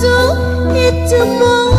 suka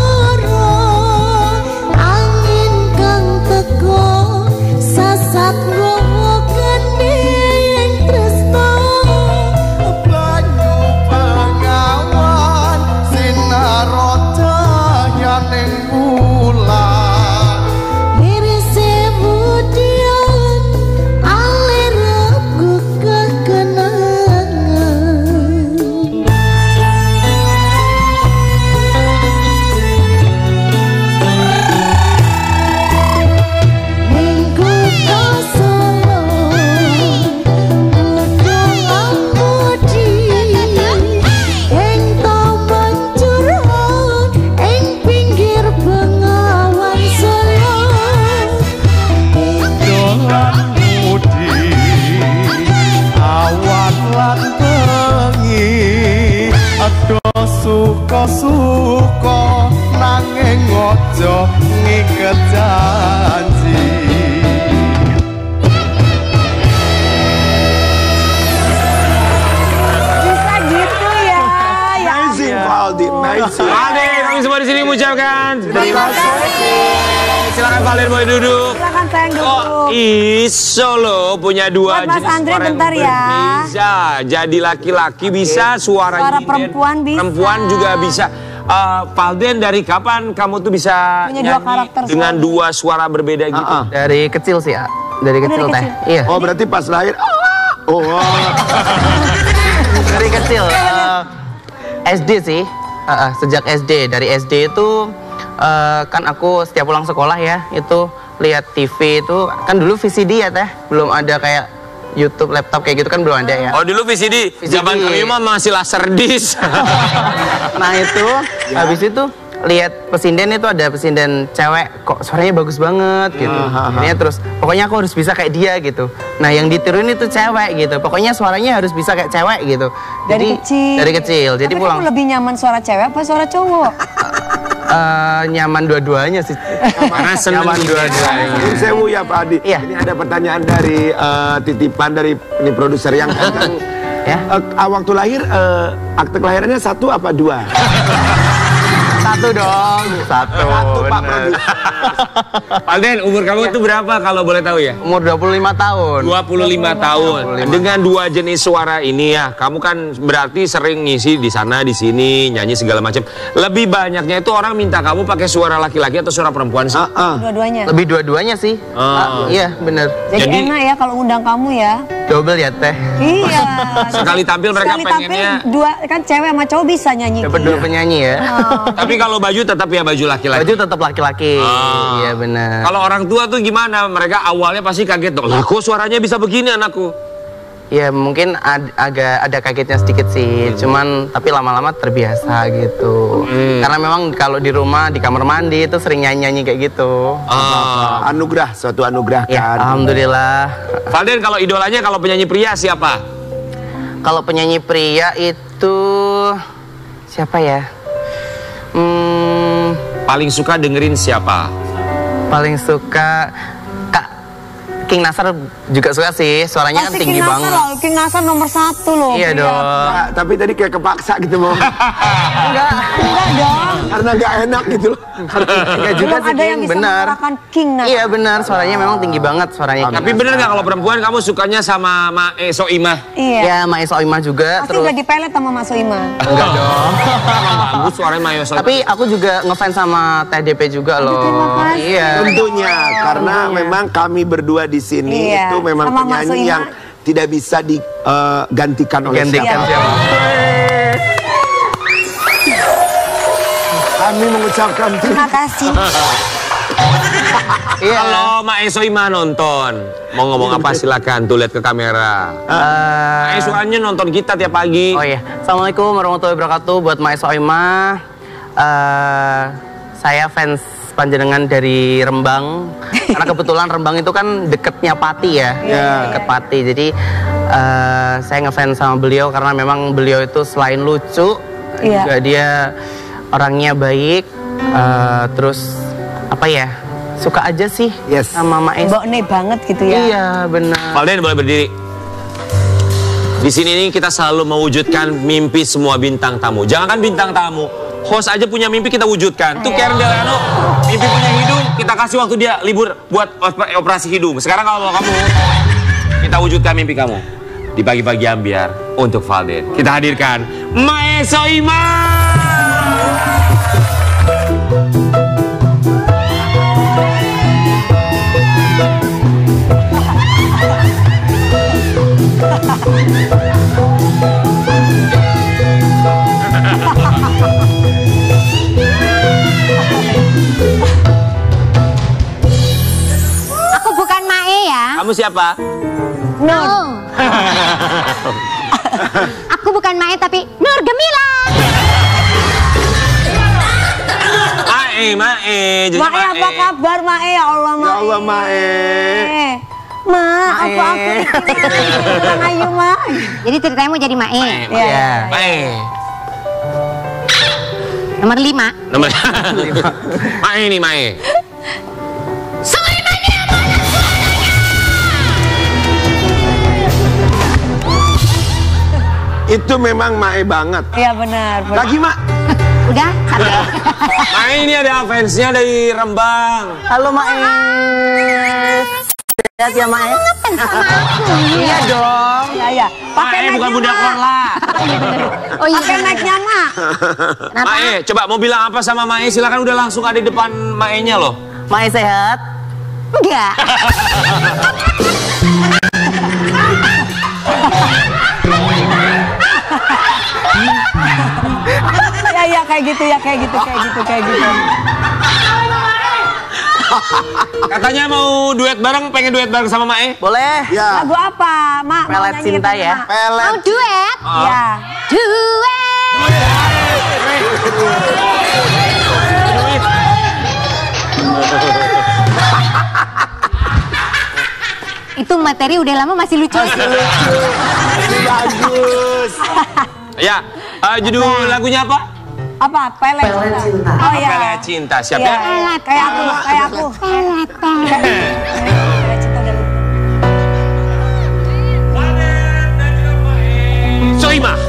ngiket janji Bisa gitu ya. Ya Amazing Valdi, amazing Aldi, kami semua di sini mengucapkan terima kasih. Silakan Valdir boleh duduk. silakan sayang dulu. Oh, iso loh punya dua Buat Mas jenis Andre suara yang bentar ya. Bisa, jadi laki-laki bisa, suara, Suara perempuan bisa. Perempuan juga bisa. Uh, Valden dari kapan kamu tuh bisa Punya dua nyanyi karakter dengan suara. dua suara berbeda gitu? Ah, ah. Dari kecil sih ya. Dari kecil dari teh. kecil. Iya. Oh berarti pas lahir Oh, oh. Dari kecil. eh, SD sih. Eh, eh, sejak SD. Dari SD itu eh, kan aku setiap pulang sekolah ya itu lihat TV itu kan dulu VCD ya teh. Belum ada kayak YouTube, laptop kayak gitu kan belum ada ya. Oh dulu VCD, zaman kami mah masih laser disc. Nah itu habis itu lihat pesinden itu ada pesinden cewek kok suaranya bagus banget gitu. Ini terus pokoknya aku harus bisa kayak dia gitu. Nah yang ditiruin itu cewek gitu. Pokoknya suaranya harus bisa kayak cewek gitu. Dari kecil. Dari kecil. Jadi Tapi pulang kamu lebih nyaman suara cewek apa suara cowok? eh, nyaman dua-duanya sih. Karena nyaman ya. dua-duanya. Ini sewu ya Pak Adi. Iya. Ini ada pertanyaan dari eh, titipan dari ini produser yang kan. Ya. Eh, ah, waktu lahir eh, akte kelahirannya satu apa dua? Satu dong. Satu. Satu Pak bener. produser. Valden, umur kamu itu berapa kalau boleh tahu ya? Umur 25 tahun. 25 tahun. Dengan dua jenis suara ini ya, kamu kan berarti sering ngisi di sana di sini, nyanyi segala macam. Lebih banyaknya itu orang minta kamu pakai suara laki-laki atau suara perempuan sih? Ah, ah. Dua-duanya. Lebih dua-duanya sih. Oh. Ah, iya bener. Jadi, Jadi- enak ya kalau undang kamu ya. Double ya teh. Iya. Sekali tampil mereka Sekali pengennya- tampil dua kan cewek sama cowok bisa nyanyi. Dapat dua penyanyi ya. Tapi kalau baju tetap ya baju laki-laki. Baju tetap laki-laki. Ah. Iya benar. Kalau orang tua tuh gimana? Mereka awalnya pasti kaget dong. Lah kok suaranya bisa begini anakku? Ya mungkin ad- agak ada kagetnya sedikit sih, cuman tapi lama-lama terbiasa gitu. Hmm. Karena memang kalau di rumah di kamar mandi itu sering nyanyi-nyanyi kayak gitu. Ah. Anugerah, suatu anugerah Ya, kan. alhamdulillah. Valden kalau idolanya kalau penyanyi pria siapa? Kalau penyanyi pria itu siapa ya? Hmm, Paling suka dengerin siapa? paling suka King Nasar juga suka sih, suaranya kan tinggi King Nasar banget. loh, King Nasar nomor satu loh. Iya dong. Tapi tadi kayak kepaksa gitu mau. Enggak, Enggak dong. Karena nggak enak gitu loh. enggak juga Belum sih ada yang bisa benar. King Nasar. Iya benar, suaranya memang tinggi banget suaranya. King Tapi bener nggak kalau perempuan kamu sukanya sama Mae Soimah? Iya. Ya, Maes Oimah juga Pasti terus. udah dipelet sama Mas Soima. Enggak dong. Bagus suaranya Mae Soimah. Tapi aku juga ngefans sama TDP juga loh. terima kasih. Iya. Tentunya karena memang kami berdua di sini Iya, itu memang sama penyanyi yang tidak bisa digantikan oleh Gantikan siapa. siapa? Kami mengucapkan terima kasih. Iya. Kalau Mae Soimah nonton, mau ngomong apa silakan tuh lihat ke kamera. Eh, Mae suaranya nonton kita tiap pagi. Oh iya, Assalamualaikum warahmatullahi wabarakatuh buat Maes Oimah. Eh, saya fans panjenengan dari Rembang. Karena kebetulan Rembang itu kan deketnya Pati ya, deket Pati. Jadi eh, saya ngefans sama beliau karena memang beliau itu selain lucu, Iya. juga dia orangnya baik. eh, terus apa ya? Suka aja sih Yes. sama Maes. Mbak Ne banget gitu ya. Iya benar. Valden boleh berdiri. Di sini nih kita selalu mewujudkan mimpi semua bintang tamu. Jangan kan bintang tamu, host aja punya mimpi kita wujudkan. Tuh Karen Delano, mimpi punya hidung, kita kasih waktu dia libur buat op- operasi hidung. Sekarang kalau kamu, kita wujudkan mimpi kamu. Di pagi-pagi ambiar untuk Valden. Kita hadirkan Mae Kamu siapa? Nur. Aku bukan Mae tapi Nur Gemilang. Mae, Mae. Jadi Mae apa kabar Mae ya Allah Mae. Ya Allah, Mae. Ma, apa aku Bang Ayu Ma. Jadi ceritanya mau jadi Mae. Mae, Iya. Ya. Mae. Nomor lima. Nomor Mae nih Mae. Itu memang Mae banget. Iya benar. benar. Lagi, Mak. Udah. Mae ini ada fansnya dari Rembang. Halo Mae. Sehat ya Mae? Iya dong. Iya iya. Pakai Mae bukan bunda korla. Oh iya. Pakai mic-nya Ma. Mae, coba mau bilang apa sama Mae? Silakan udah langsung ada di depan Mae-nya loh. Mae sehat? Enggak. Ya ya kayak gitu ya kayak gitu kayak gitu kayak gitu. Katanya mau duet bareng, pengen duet bareng sama Mae. Boleh. Ya. Lagu apa, Mak? Pelet cinta ya. Mak? Pelet. Mau duet? Ya. Duet. Itu materi udah lama masih lucu. Bagus. Ya, eh, judul lagunya apa? Apa? pelet cinta. cinta. Oh iya. pelet cinta. Siap ya? ya? Kayak aku, kayak aku. pelet cinta Soimah.